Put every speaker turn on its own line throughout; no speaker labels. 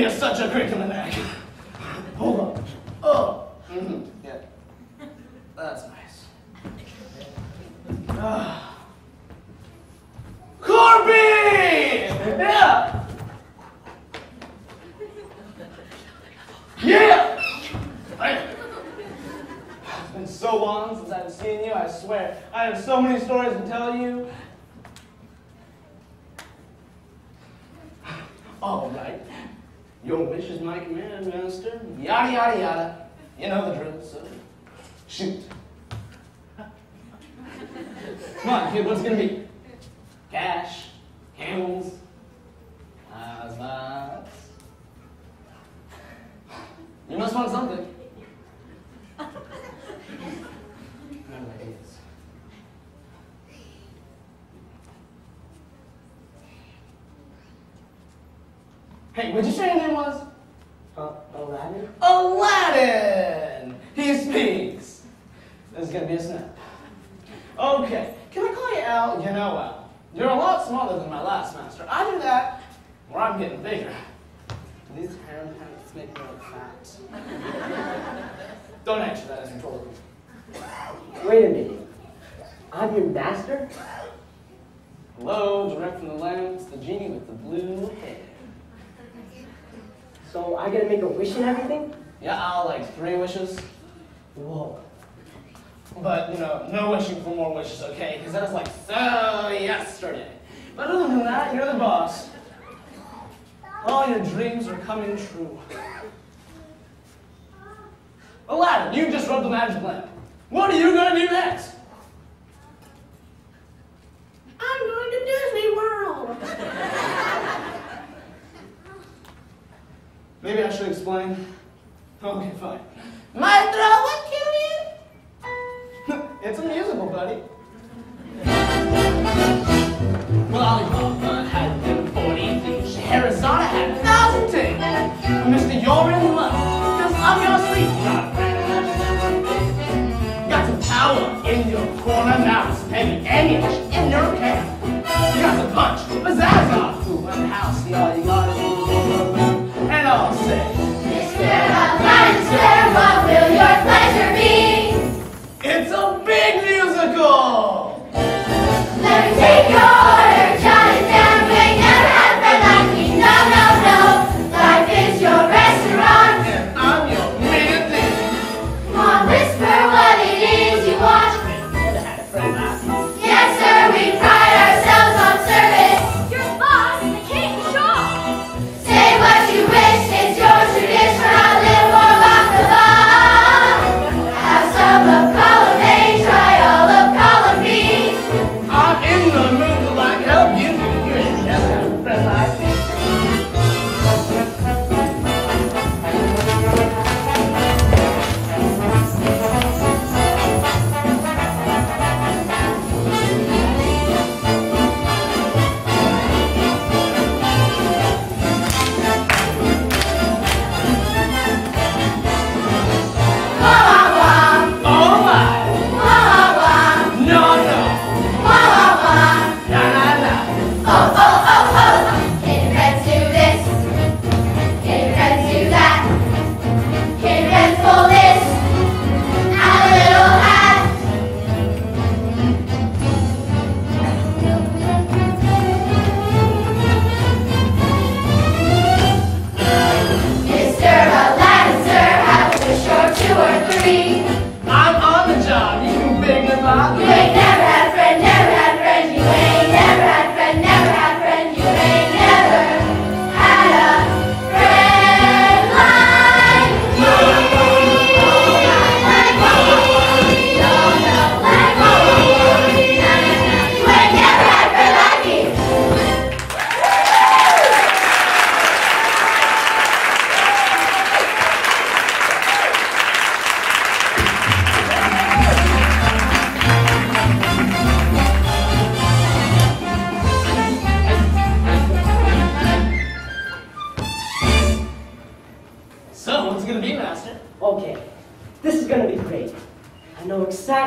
They are such a crick in the neck. Hold on. Oh. Mm -hmm. Yeah. That's nice. Uh. Corby! Yeah! Yeah! It's been so long since I've seen you, I swear. I have so many stories to tell you. Your wish is my command, master. Yada, yada, yada. You know the drill, so shoot. Come on, kid, what's it gonna be? Cash, camels, hazmats. You must want something. None of ideas. Hey, what'd you say your name was?
Uh, Aladdin?
Aladdin! He speaks. This is gonna be a snap. Okay, can I call you Al? You know Al. You're a lot smaller than my last master. I do that, or I'm getting bigger. These harem pants make me look fat. Don't answer that as rhetorical.
Wait a minute. I'm your master?
Hello, direct from the lamps, the genie with the blue hair.
So I gotta make a wish and everything?
Yeah, I'll like three wishes.
Whoa.
But, you know, no wishing for more wishes, okay? Because that was like so yesterday. But other than that, you're the boss. All your dreams are coming true. Aladdin, you just rubbed the magic lamp. What are you gonna do next?
I'm going to Disney World.
Maybe I should explain. Okay, fine. Maestro, what you It's a musical, buddy. Well, Ali Baba had them 40 thieves. Scheherazade had a thousand things. Mr. You're in love, cause I'm your sleep not Got some power in your corner, now it's maybe any in your camp. You got some punch, pizzazz, in the house, see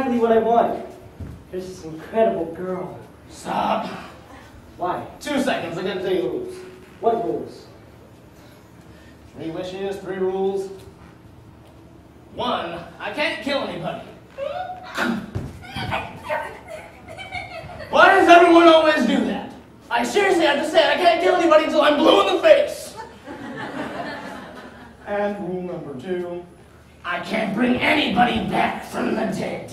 exactly
what I want. There's this incredible girl. Stop. Why? Two seconds.
I'm going to tell you
the rules. What
rules? Three
wishes, three rules.
One, I can't
kill anybody. Why does everyone always do that? I seriously have to say I can't kill anybody
until I'm blue in the face. and rule
number
two, I can't bring anybody back from the dead.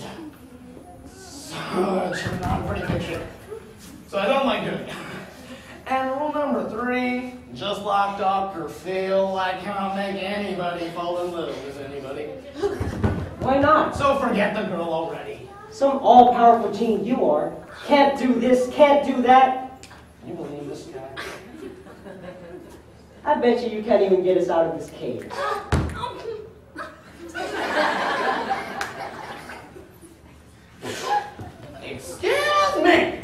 Such a non-pretty picture. So I don't like doing it. And rule number three, just like Dr. Phil, I cannot make anybody fall in love with anybody.
Why not?
So forget the girl already.
Some all-powerful gene you are. Can't do this, can't do that.
You believe this guy?
I bet you you can't even get us out of this cave.
Excuse me!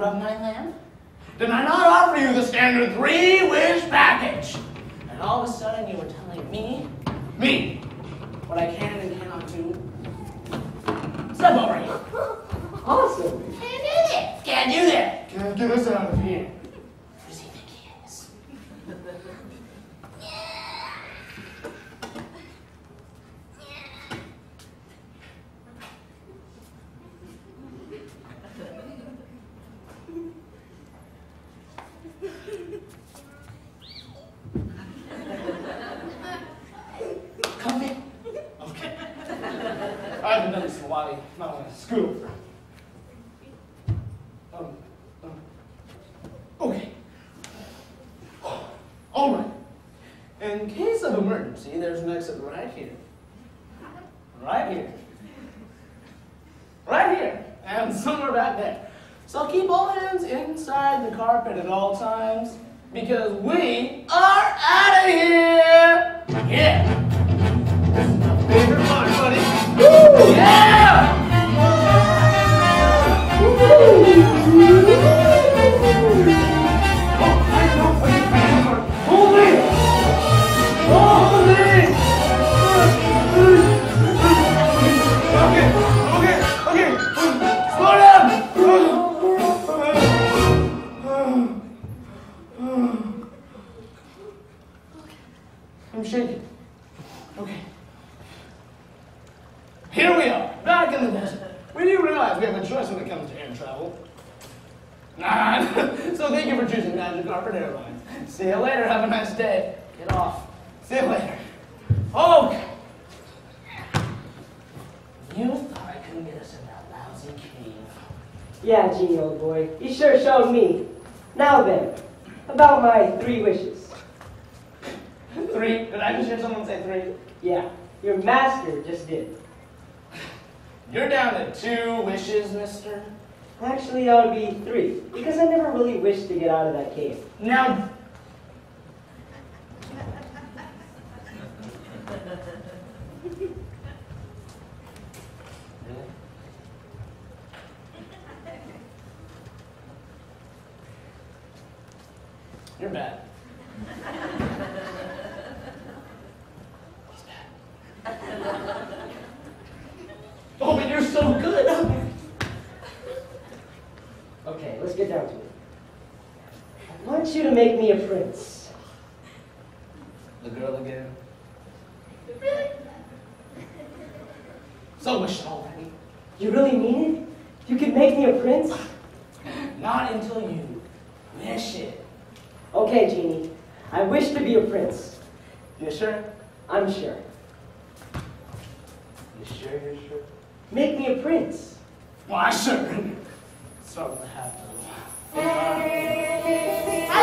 Did you rub my lamp? Did I not offer you the standard three wish package? And all of a sudden you were telling me, me, what I can and cannot do? Step over here.
Awesome.
Can't do this. Can't do that. Can't get us out of here. Who does he think he is? Come in. Okay. I haven't done this in a while. Over. Um, um, okay. All right. In case of emergency, there's an exit right here. Right here. Right here. And somewhere back there. So keep all hands inside the carpet at all times because we are out of here. Yeah. so thank you for choosing Magic Carpet Airlines. See you later, have a nice day. Get off. See you later. Okay. You thought I couldn't get us in that lousy cave.
Yeah, Genie, old boy. You sure showed me. Now then, about my three wishes.
Three. Did I just hear someone say three?
Yeah, your master just did.
You're down to two wishes, mister.
Actually, that would be three, because I never really wished to get out of that cave.
Now. You're bad. He's bad. Oh, but you're so good.
Get down to it. I want you to make me a prince.
The girl again. So wish already.
You really mean it? You could make me a prince?
Not until you wish it.
Okay, Genie. I wish to be a prince.
You sure?
I'm sure.
You sure you're sure?
Make me a prince.
Why, sure. Start with
Hello,